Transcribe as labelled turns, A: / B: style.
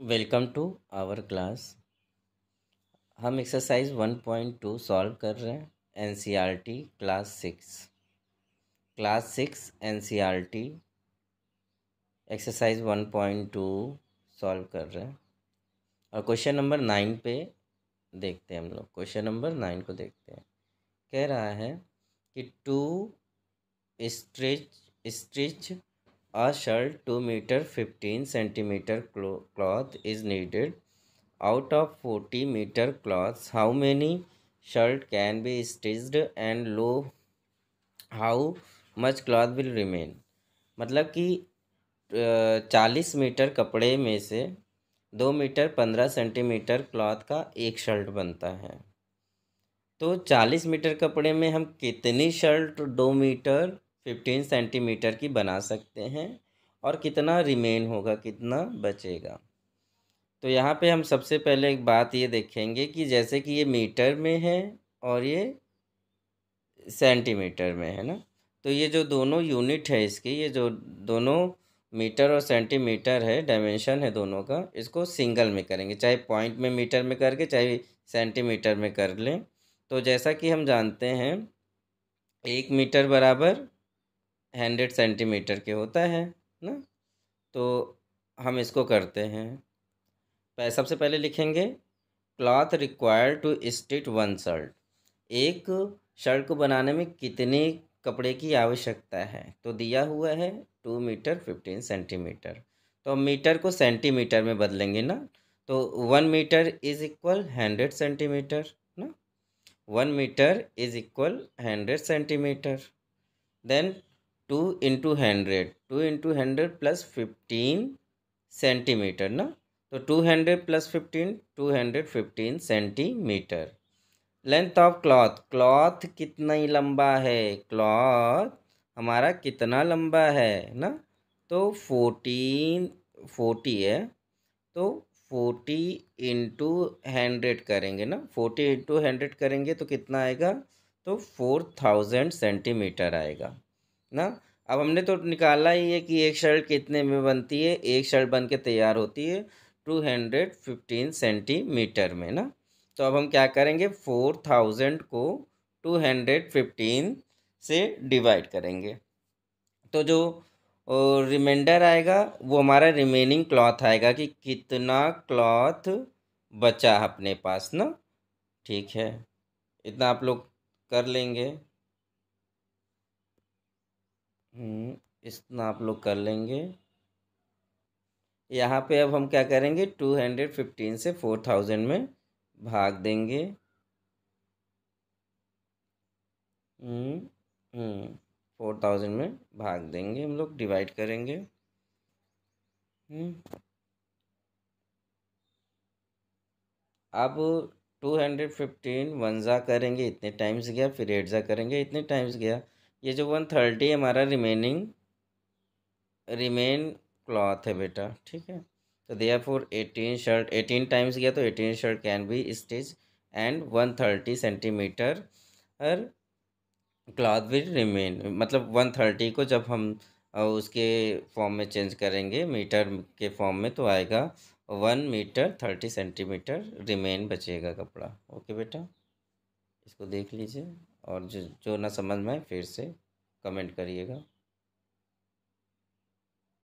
A: Welcome to our class. हम exercise one point two solve कर रहे हैं N C R T class six class six N C R T exercise one point two solve कर रहे हैं। और question number nine पे देखते हैं हम लोग। क्वेश्चन नंबर नाइन को देखते हैं। कह रहा है कि to stitch stitch A shirt 2 meter 15 centimeter cloth is needed. Out of 40 meter cloths, how many shirt can be stitched and low how much cloth will remain? मतलब कि चालीस मीटर कपड़े में से दो मीटर पंद्रह सेंटीमीटर क्लॉथ का एक शर्ट बनता है तो चालीस मीटर कपड़े में हम कितनी शर्ट दो मीटर फिफ्टीन सेंटीमीटर की बना सकते हैं और कितना रिमेन होगा, कितना बचेगा। तो यहाँ पे हम सबसे पहले एक बात ये देखेंगे कि जैसे कि ये मीटर में है और ये सेंटीमीटर में है ना तो ये जो दोनों यूनिट है इसकी, ये जो दोनों मीटर और सेंटीमीटर है डायमेंशन है दोनों का, इसको सिंगल में करेंगे। चाहे पॉइंट में मीटर में करके, चाहे सेंटीमीटर में कर लें। तो जैसा कि हम जानते हैं, एक मीटर बराबर हंड्रेड सेंटीमीटर के होता है, ना? तो हम इसको करते हैं। सबसे पहले लिखेंगे, cloth require to stitch one shirt. एक शर्ट को बनाने में कितने कपड़े की आवश्यकता है? तो दिया हुआ है टू मीटर फिफ्टीन सेंटीमीटर। तो मीटर को सेंटीमीटर में बदलेंगे ना? तो one metre is equal hundred centimetre, ना? One metre is equal hundred centimetre. Then two into hundred, two into hundred plus fifteen centimetre ना? तो two hundred plus fifteen, two hundred fifteen centimetre. Length of cloth cloth कितना ही लंबा है? Cloth हमारा कितना लंबा है ना? तो फोर्टीन, फोर्टी है तो फोर्टी इंटू हंड्रेड करेंगे ना? फोर्टी इंटू हंड्रेड करेंगे तो कितना आएगा? तो फोर थाउज़ेंड सेंटीमीटर आएगा। ना? अब हमने तो निकाला ही है कि एक शर्ट कितने में बनती है? एक शर्ट बन के तैयार होती है टू हंड्रेड फिफ्टीन सेंटीमीटर में, ना? तो अब हम क्या करेंगे? फोर थाउज़ेंड को टू हंड्रेड फिफ्टीन से डिवाइड करेंगे। तो जो रिमाइंडर आएगा, वो हमारा रिमेनिंग क्लॉथ आएगा कि कितना क्लॉथ बचा अपने पास, ना? ठीक है। इतना आप लोग कर लेंगे। इतना आप लोग कर लेंगे। यहाँ पे अब हम क्या करेंगे? टू हंड्रेड फिफ्टीन से फोर थाउज़ेंड में भाग देंगे। फोर थाउज़ेंड में भाग देंगे हम लोग डिवाइड करेंगे। हम्म। अब टू हंड्रेड फिफ्टीन वन ज़ा करेंगे, इतने टाइम्स गया, फिर एट ज़ा करेंगे, इतने टाइम्स गया। ये जो वन थर्टी हमारा रिमेनिंग रिमेन क्लॉथ है बेटा, ठीक है? तो दिया four eighteen shirt eighteen times गया तो eighteen shirt can be stitch and one thirty centimetre her cloth will remain मतलब वन थर्टी को जब हम उसके फॉर्म में चेंज करेंगे मीटर के फॉर्म में तो आएगा one metre thirty centimetre remain बचेगा कपड़ा ओके बेटा? इसको देख लीजिए। और जो जो ना समझ में फिर से कमेंट करिएगा।